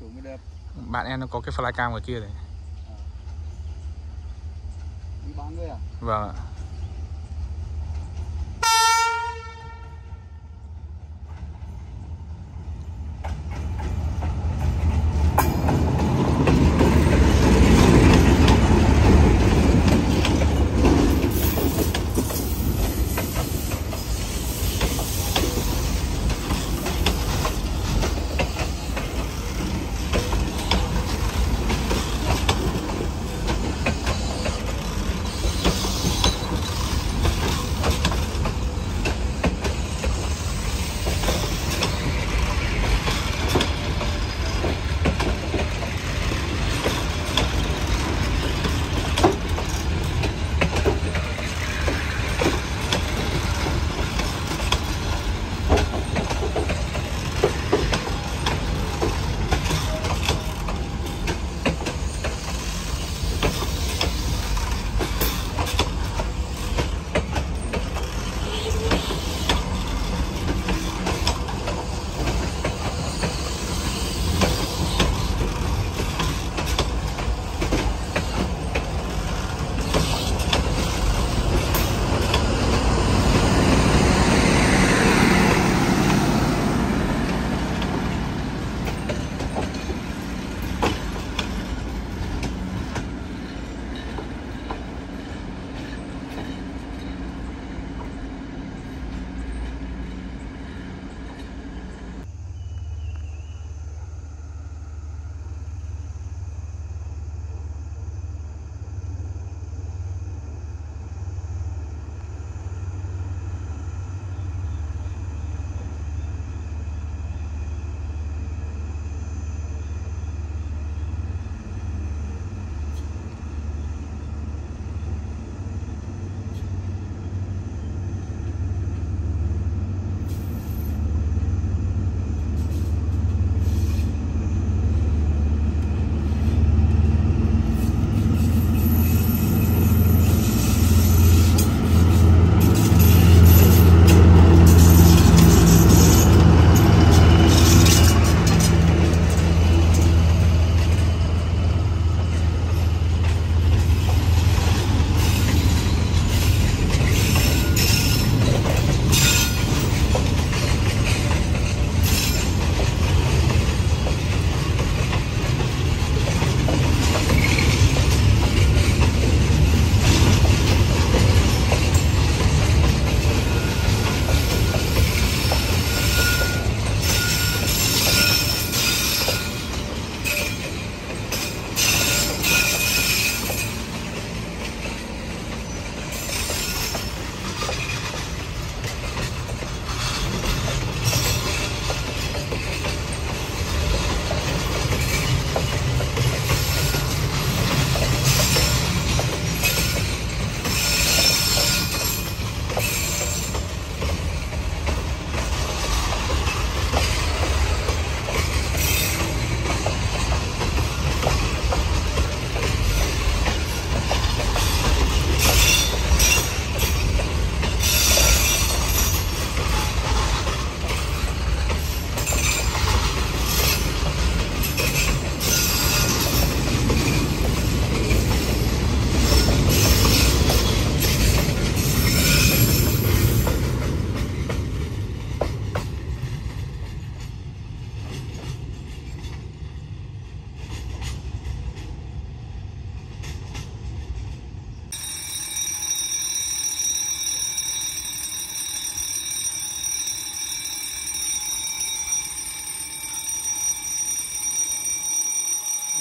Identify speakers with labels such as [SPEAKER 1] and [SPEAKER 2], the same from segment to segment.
[SPEAKER 1] Xuống mới đẹp
[SPEAKER 2] bạn em nó có cái flycam ở kia rồi
[SPEAKER 1] đi bán người à
[SPEAKER 2] vâng ạ.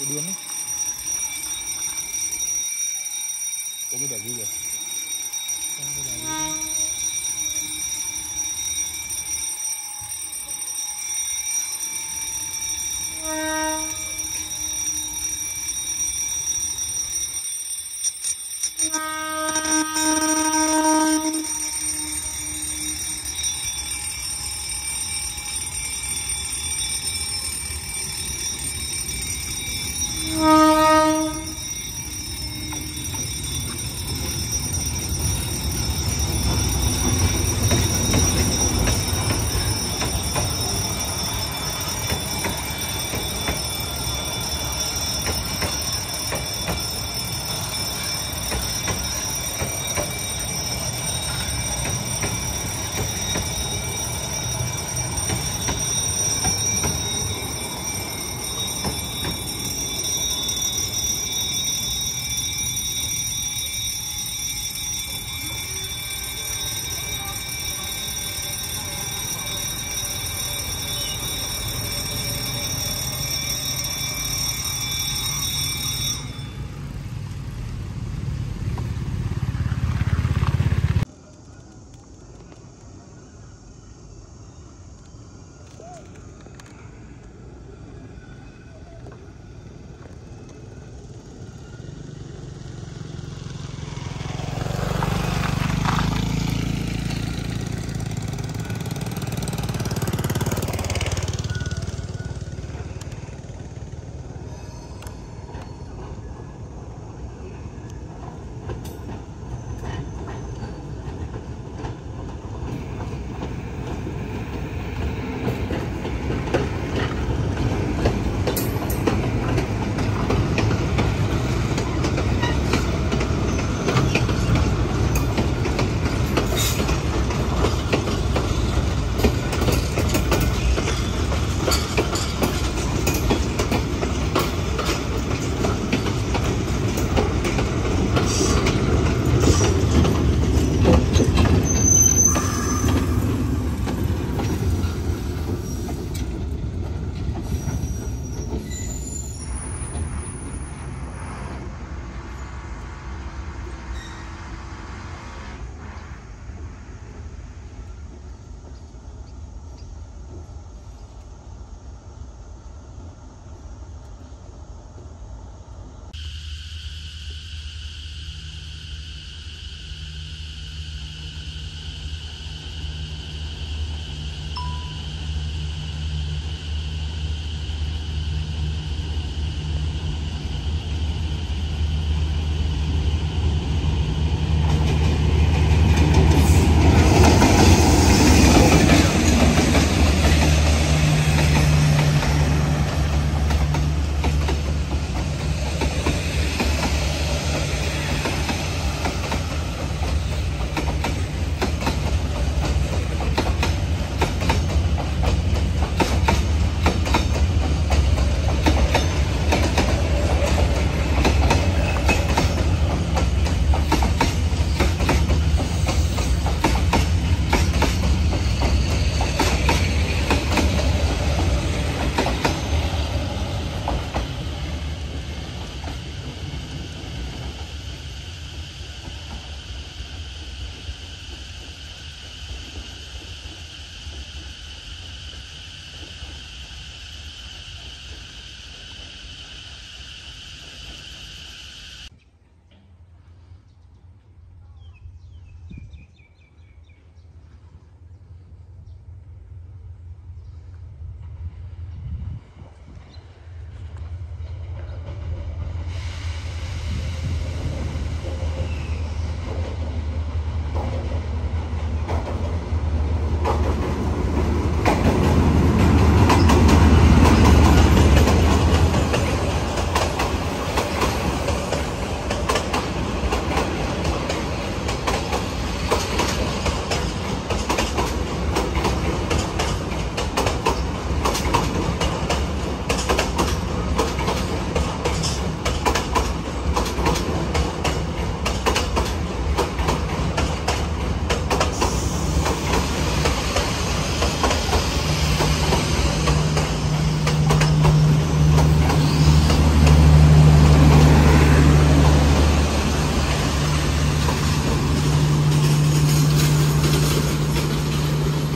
[SPEAKER 1] Cái điên ấy có cái đẹp gì vậy